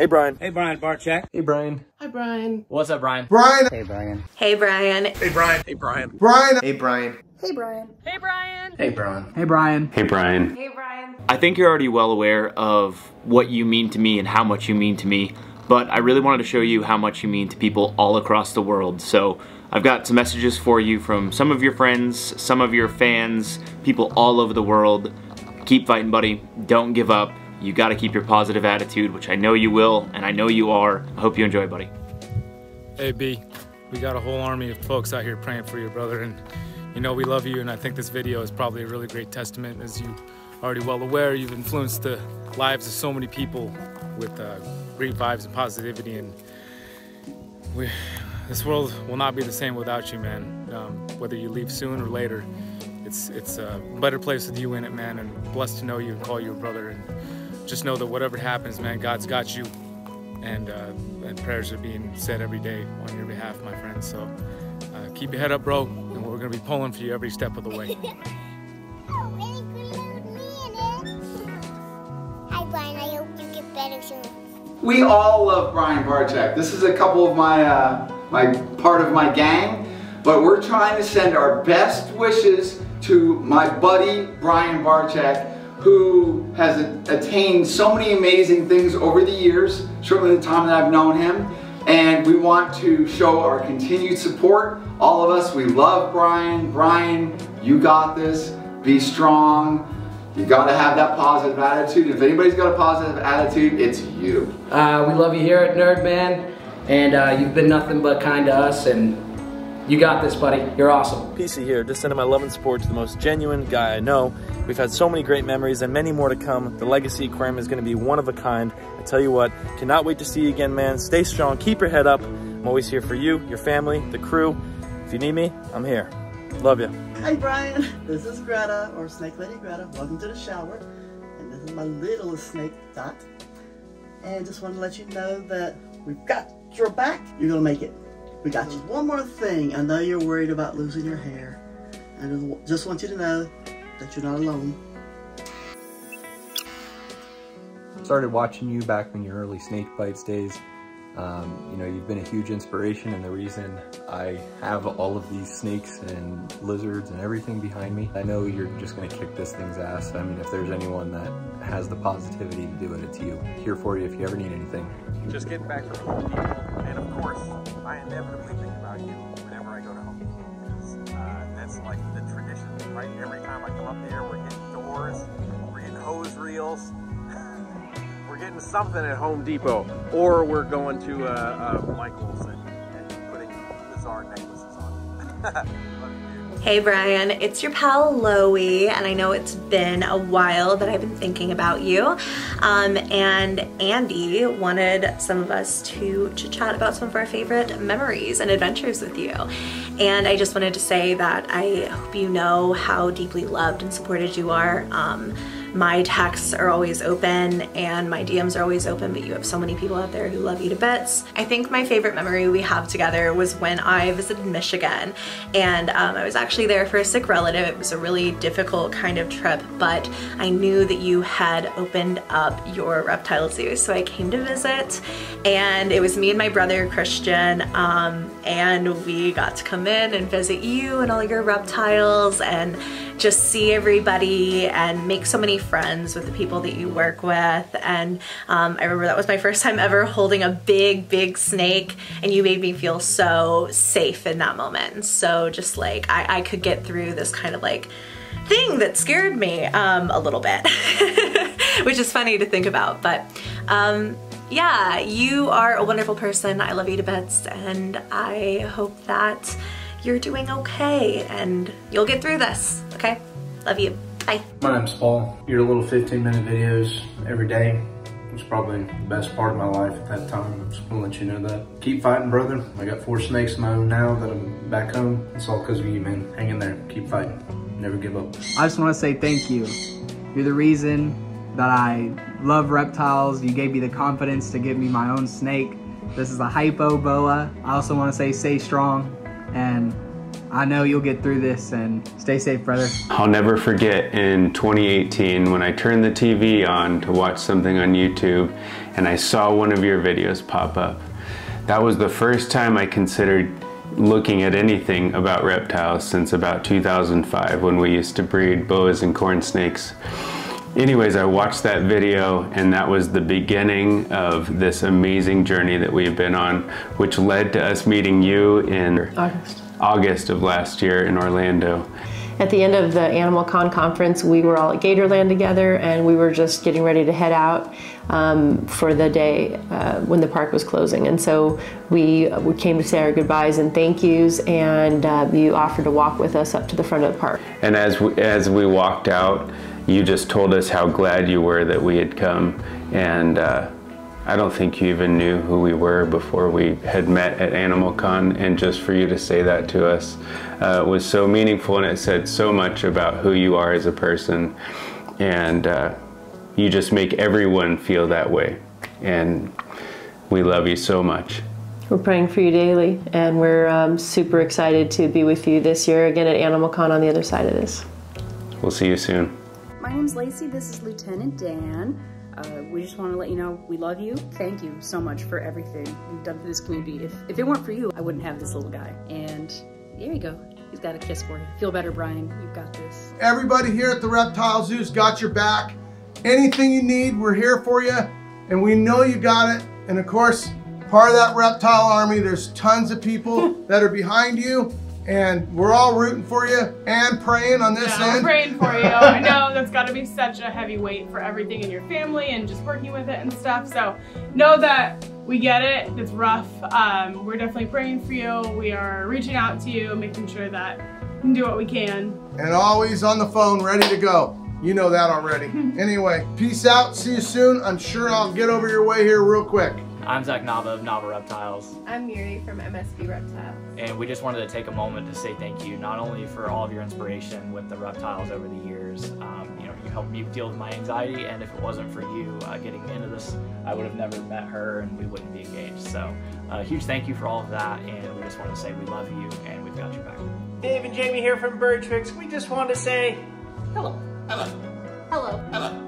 Hey, Brian. Hey, Brian Barczyk. Hey, Brian. Hi, Brian. What's up, Brian? Brian. Hey, Brian. Hey, Brian. Hey, Brian. Hey, Brian. Brian. Hey, Brian. Hey, Brian. Hey, Brian. Hey, Brian. Hey, Brian. Hey, Brian. Hey, Brian. I think you're already well aware of what you mean to me and how much you mean to me, but I really wanted to show you how much you mean to people all across the world. So I've got some messages for you from some of your friends, some of your fans, people all over the world. Keep fighting, buddy. Don't give up. You gotta keep your positive attitude, which I know you will, and I know you are. I hope you enjoy, buddy. Hey, B. We got a whole army of folks out here praying for you, brother, and you know we love you, and I think this video is probably a really great testament. As you already well aware, you've influenced the lives of so many people with uh, great vibes and positivity, and we, this world will not be the same without you, man. Um, whether you leave soon or later, it's it's a better place with you in it, man, and blessed to know you and call you a brother, and just know that whatever happens, man, God's got you, and uh, and prayers are being said every day on your behalf, my friend. So uh, keep your head up, bro, and we're gonna be pulling for you every step of the way. Hi, Brian. I hope you get better soon. We all love Brian Barczyk. This is a couple of my, uh, my part of my gang, but we're trying to send our best wishes to my buddy Brian Barczyk, who has attained so many amazing things over the years, certainly the time that I've known him. And we want to show our continued support. All of us, we love Brian. Brian, you got this. Be strong. You gotta have that positive attitude. If anybody's got a positive attitude, it's you. Uh, we love you here at Nerd Man, and uh, you've been nothing but kind to us, and you got this, buddy. You're awesome. PC here, just sending my love and support to the most genuine guy I know. We've had so many great memories and many more to come. The Legacy Aquarium is going to be one of a kind. I tell you what, cannot wait to see you again, man. Stay strong, keep your head up. I'm always here for you, your family, the crew. If you need me, I'm here. Love you. Hi Brian, this is Greta, or Snake Lady Greta. Welcome to the shower. And this is my little snake, Dot. And just want to let you know that we've got your back. You're going to make it. We got you. One more thing. I know you're worried about losing your hair. And I just want you to know that you're not alone. Started watching you back in your early snake bites days. Um, you know, you've been a huge inspiration and the reason I have all of these snakes and lizards and everything behind me. I know you're just gonna kick this thing's ass. I mean, if there's anyone that has the positivity to do it, it's you. Here for you if you ever need anything. Just getting back from Home and of course, I inevitably think about you whenever I go to Home Depot. Uh, that's like the tradition, right? Every time I come up there, we're getting doors, we're getting hose reels, we're getting something at Home Depot, or we're going to uh, uh, Michael's and, and putting bizarre necklaces on. Hey Brian, it's your pal Loey, and I know it's been a while that I've been thinking about you. Um, and Andy wanted some of us to chit chat about some of our favorite memories and adventures with you. And I just wanted to say that I hope you know how deeply loved and supported you are. Um, my texts are always open and my DMs are always open, but you have so many people out there who love you to bits. I think my favorite memory we have together was when I visited Michigan and um, I was actually there for a sick relative. It was a really difficult kind of trip, but I knew that you had opened up your reptile zoo. So I came to visit and it was me and my brother Christian um, and we got to come in and visit you and all your reptiles and just see everybody and make so many friends with the people that you work with. And um, I remember that was my first time ever holding a big, big snake and you made me feel so safe in that moment. So just like I, I could get through this kind of like thing that scared me um, a little bit, which is funny to think about. But um, yeah, you are a wonderful person. I love you to bits and I hope that you're doing okay and you'll get through this, okay? Love you. Bye. My name's Paul. Your little 15 minute videos every day was probably the best part of my life at that time. I'm just wanna let you know that. Keep fighting, brother. I got four snakes of my own now that I'm back home. It's all because of you, man. Hang in there. Keep fighting. Never give up. I just want to say thank you. You're the reason that I love reptiles. You gave me the confidence to give me my own snake. This is a hypo boa. I also want to say stay strong and I know you'll get through this and stay safe, brother. I'll never forget in 2018 when I turned the TV on to watch something on YouTube and I saw one of your videos pop up. That was the first time I considered looking at anything about reptiles since about 2005 when we used to breed boas and corn snakes. Anyways, I watched that video and that was the beginning of this amazing journey that we've been on, which led to us meeting you in August. August of last year in Orlando. At the end of the Animal Con conference, we were all at Gatorland together and we were just getting ready to head out um, for the day uh, when the park was closing. And so we, we came to say our goodbyes and thank yous and uh, you offered to walk with us up to the front of the park. And as we, as we walked out, you just told us how glad you were that we had come. And uh, I don't think you even knew who we were before we had met at Animal Con. And just for you to say that to us uh, was so meaningful and it said so much about who you are as a person. And uh, you just make everyone feel that way. And we love you so much. We're praying for you daily, and we're um, super excited to be with you this year again at Animal Con on the other side of this. We'll see you soon. My name's Lacey. This is Lieutenant Dan. Uh, we just want to let you know we love you. Thank you so much for everything you've done for this community. If, if it weren't for you, I wouldn't have this little guy. And there you go. He's got a kiss for you. Feel better, Brian. You've got this. Everybody here at the Reptile Zoo's got your back. Anything you need, we're here for you. And we know you got it. And of course, part of that reptile army, there's tons of people that are behind you. And we're all rooting for you and praying on this yeah, end. Praying for you. I know that's got to be such a heavy weight for everything in your family and just working with it and stuff. So know that we get it. It's rough. Um, we're definitely praying for you. We are reaching out to you, making sure that we can do what we can. And always on the phone, ready to go. You know that already. anyway, peace out. See you soon. I'm sure I'll get over your way here real quick. I'm Zach Nava of Nava Reptiles. I'm Miri from MSB Reptiles. And we just wanted to take a moment to say thank you, not only for all of your inspiration with the reptiles over the years. Um, you know, you helped me deal with my anxiety, and if it wasn't for you uh, getting into this, I would have never met her and we wouldn't be engaged. So, a uh, huge thank you for all of that, and we just wanted to say we love you and we've got your back. Dave and Jamie here from Bird Tricks. We just wanted to say hello. Hello. Hello. Hello.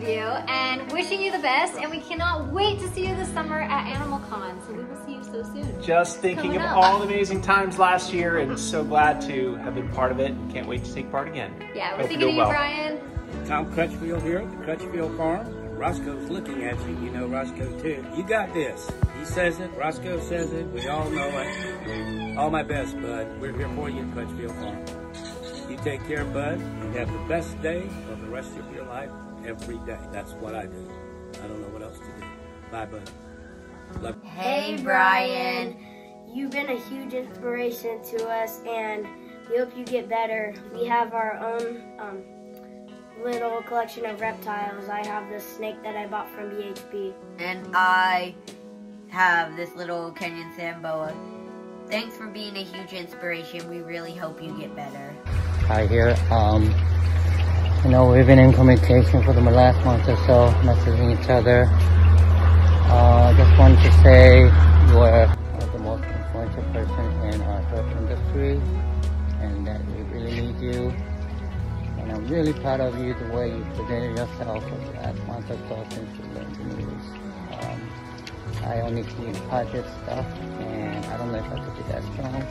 We're thinking of you and wishing you the best, and we cannot wait to see you this summer at Animal Con. So we will see you so soon. Just thinking Coming of up. all the amazing times last year, and so glad to have been part of it. Can't wait to take part again. Yeah, we're Hope thinking you're of you, well. Brian. Tom Crutchfield here at the Crutchfield Farm. Roscoe's looking at you. You know Roscoe too. You got this. He says it. Roscoe says it. We all know it. All my best, bud. We're here for you at Crutchfield Farm. You take care, bud. You have the best day of the rest of your life every day. That's what I do. I don't know what else to do. Bye, bud. Love Hey, Brian. You've been a huge inspiration to us, and we hope you get better. We have our own um, little collection of reptiles. I have this snake that I bought from BHB. And I have this little Kenyan sand boa. Thanks for being a huge inspiration. We really hope you get better. Hi here. Um, you know, we've been in communication for the last month or so, messaging each other. Uh, I just wanted to say you are the most influential person in our herp industry and that we really need you. And I'm really proud of you, the way you presented yourself for the last month or so since you learned the news. Um, I only see positive stuff and I don't know if I could be that strong.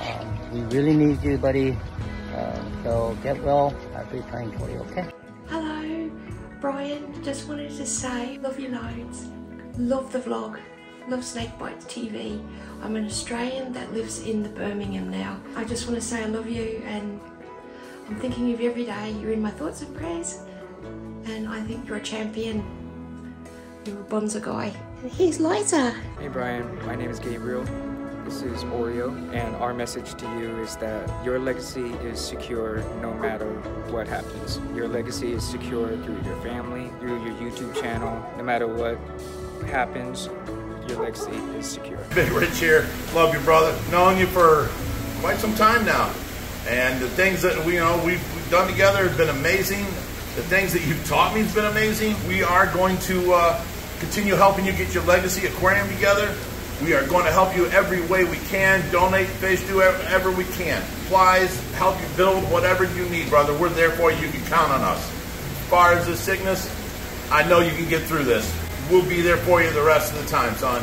Um, we really need you, buddy. Um, so get well. I'll be praying for you, okay? Hello, Brian. Just wanted to say, love you loads. Love the vlog. Love Snake Bites TV. I'm an Australian that lives in the Birmingham now. I just want to say I love you and I'm thinking of you every day. You're in my thoughts and prayers. And I think you're a champion. You're a bonza guy. And here's Liza. Hey Brian, my name is Gabriel. This is Oreo, and our message to you is that your legacy is secure no matter what happens. Your legacy is secure through your family, through your YouTube channel. No matter what happens, your legacy is secure. Big Rich here. Love you, brother. Known you for quite some time now. And the things that we you know we've, we've done together have been amazing. The things that you've taught me has been amazing. We are going to uh, continue helping you get your legacy aquarium together. We are going to help you every way we can. Donate fish, do whatever we can. Supplies, help you build whatever you need, brother. We're there for you. You can count on us. As far as this sickness, I know you can get through this. We'll be there for you the rest of the time, son.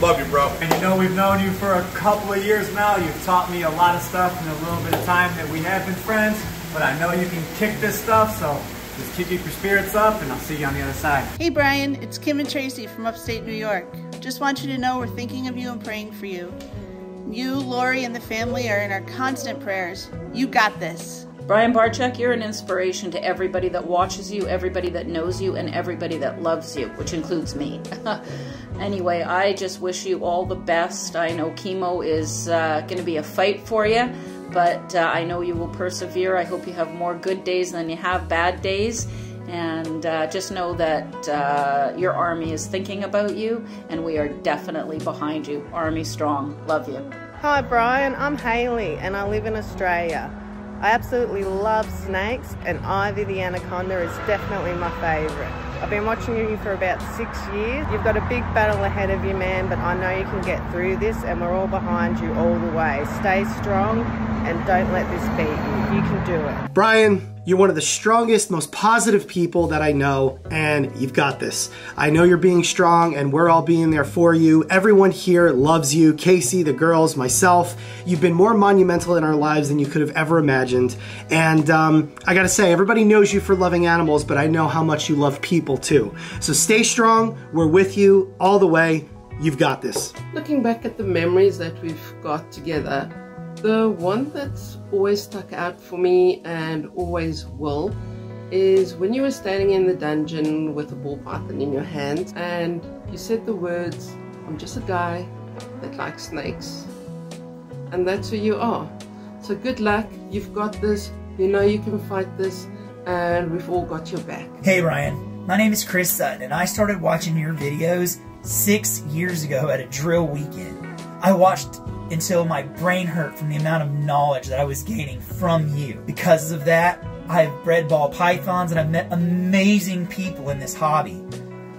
Love you, bro. And you know we've known you for a couple of years now. You've taught me a lot of stuff in a little bit of time that we have been friends. But I know you can kick this stuff, so just keep your spirits up, and I'll see you on the other side. Hey Brian, it's Kim and Tracy from upstate New York. Just want you to know we're thinking of you and praying for you. You, Lori, and the family are in our constant prayers. You got this. Brian Barczyk, you're an inspiration to everybody that watches you, everybody that knows you, and everybody that loves you, which includes me. anyway, I just wish you all the best. I know chemo is uh, going to be a fight for you, but uh, I know you will persevere. I hope you have more good days than you have bad days. And uh, just know that uh, your army is thinking about you, and we are definitely behind you. Army strong. Love you. Hi, Brian. I'm Hayley, and I live in Australia. I absolutely love snakes, and Ivy the anaconda is definitely my favourite. I've been watching you for about six years. You've got a big battle ahead of you, man, but I know you can get through this, and we're all behind you all the way. Stay strong, and don't let this beat you. You can do it. Brian, you're one of the strongest, most positive people that I know, and you've got this. I know you're being strong, and we're all being there for you. Everyone here loves you. Casey, the girls, myself. You've been more monumental in our lives than you could have ever imagined. And um, I gotta say, everybody knows you for loving animals, but I know how much you love people too. So stay strong. We're with you all the way. You've got this. Looking back at the memories that we've got together, the one that's always stuck out for me and always will is when you were standing in the dungeon with a ball python in your hand and you said the words, I'm just a guy that likes snakes. And that's who you are. So good luck, you've got this, you know you can fight this, and we've all got your back. Hey Brian, my name is Chris Sutton and I started watching your videos six years ago at a drill weekend. I watched until my brain hurt from the amount of knowledge that I was gaining from you. Because of that, I've bred ball pythons and I've met amazing people in this hobby.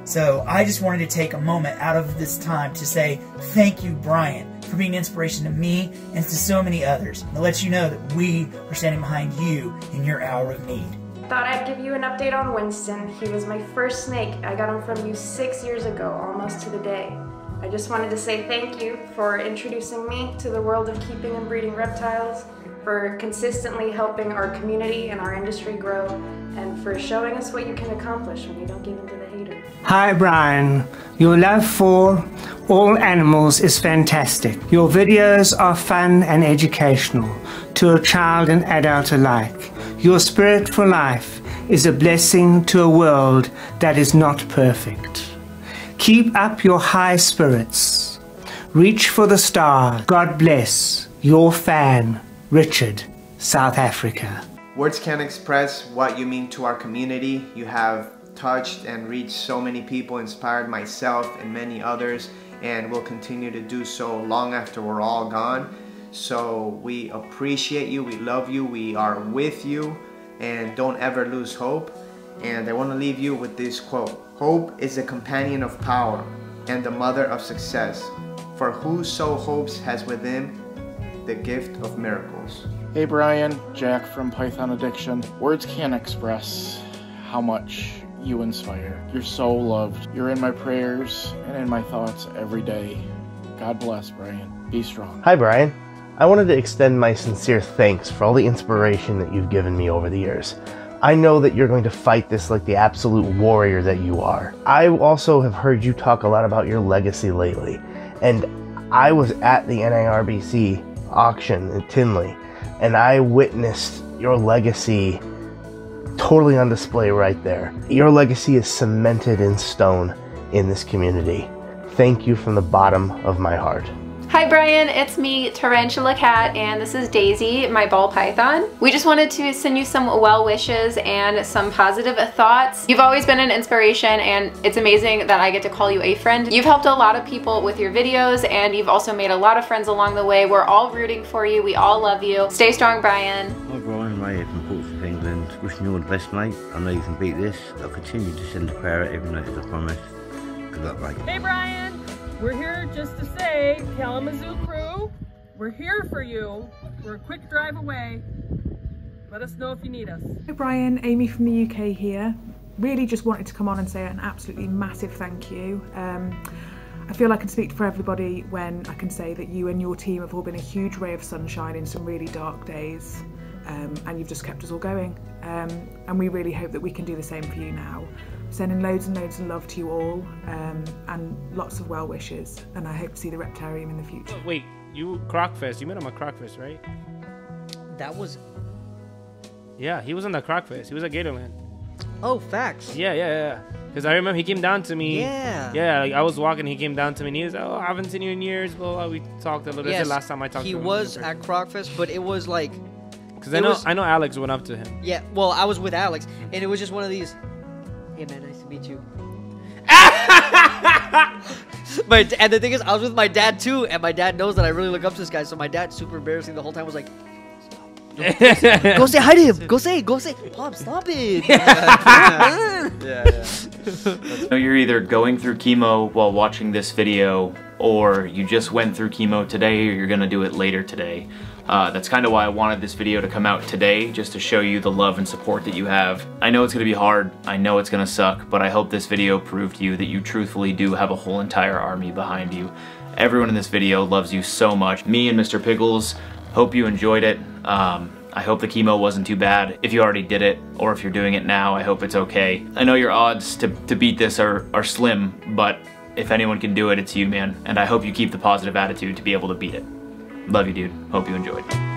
So I just wanted to take a moment out of this time to say thank you, Brian, for being an inspiration to me and to so many others. And to let you know that we are standing behind you in your hour of need. Thought I'd give you an update on Winston. He was my first snake. I got him from you six years ago, almost to the day. I just wanted to say thank you for introducing me to the world of keeping and breeding reptiles, for consistently helping our community and our industry grow, and for showing us what you can accomplish when you don't give in to the haters. Hi Brian, your love for all animals is fantastic. Your videos are fun and educational to a child and adult alike. Your spirit for life is a blessing to a world that is not perfect. Keep up your high spirits. Reach for the stars. God bless your fan, Richard, South Africa. Words can't express what you mean to our community. You have touched and reached so many people, inspired myself and many others, and will continue to do so long after we're all gone. So we appreciate you, we love you, we are with you, and don't ever lose hope. And I want to leave you with this quote Hope is the companion of power and the mother of success. For whoso hopes has within the gift of miracles. Hey Brian, Jack from Python Addiction. Words can't express how much you inspire. You're so loved. You're in my prayers and in my thoughts every day. God bless, Brian. Be strong. Hi, Brian. I wanted to extend my sincere thanks for all the inspiration that you've given me over the years. I know that you're going to fight this like the absolute warrior that you are. I also have heard you talk a lot about your legacy lately, and I was at the NARBC auction in Tinley, and I witnessed your legacy totally on display right there. Your legacy is cemented in stone in this community. Thank you from the bottom of my heart. Hi Brian, it's me, Tarantula Cat, and this is Daisy, my ball python. We just wanted to send you some well wishes and some positive thoughts. You've always been an inspiration and it's amazing that I get to call you a friend. You've helped a lot of people with your videos and you've also made a lot of friends along the way. We're all rooting for you. We all love you. Stay strong, Brian. Hi Brian, Ray here from Portsmouth, England. Wishing you all the best, mate. I know you can beat this. I'll continue to send a prayer every night as I promise. Good luck, mate. Hey Brian, We're here just to say, Kalamazoo crew, we're here for you. We're a quick drive away. Let us know if you need us. Hi Brian, Amy from the UK here. Really just wanted to come on and say an absolutely massive thank you. Um, I feel I can speak for everybody when I can say that you and your team have all been a huge ray of sunshine in some really dark days um, and you've just kept us all going. Um, and we really hope that we can do the same for you now. Sending loads and loads of love to you all um, and lots of well wishes and I hope to see the Reptarium in the future. Wait, you Crocfest, you met him at Crocfest, right? That was. Yeah, he was on the Crocfest. He was at Gatorland. Oh, facts. Yeah, yeah, yeah. Because I remember he came down to me. Yeah. Yeah, like I was walking, he came down to me and he was like, oh, I haven't seen you in years. Well, we talked a little bit. Yes, That's the last time I talked he to him. He was at Crocfest, but it was like. Because I know, was- I know Alex went up to him. Yeah, well, I was with Alex, and it was just one of these. Hey man, nice to meet you. but and the thing is, I was with my dad too, and my dad knows that I really look up to this guy. So my dad, super embarrassing the whole time, was like, "Go say hi to him. Go say, go say, Pop, stop it." Yeah. So you're either going through chemo while watching this video, or you just went through chemo today, or you're gonna do it later today. Uh, that's kind of why I wanted this video to come out today, just to show you the love and support that you have. I know it's gonna be hard, I know it's gonna suck, but I hope this video proved to you that you truthfully do have a whole entire army behind you. Everyone in this video loves you so much. Me and Mr. Pickles, hope you enjoyed it. Um, I hope the chemo wasn't too bad. If you already did it, or if you're doing it now, I hope it's okay. I know your odds to, to beat this are, are slim, but if anyone can do it, it's you, man. And I hope you keep the positive attitude to be able to beat it. Love you, dude. Hope you enjoyed.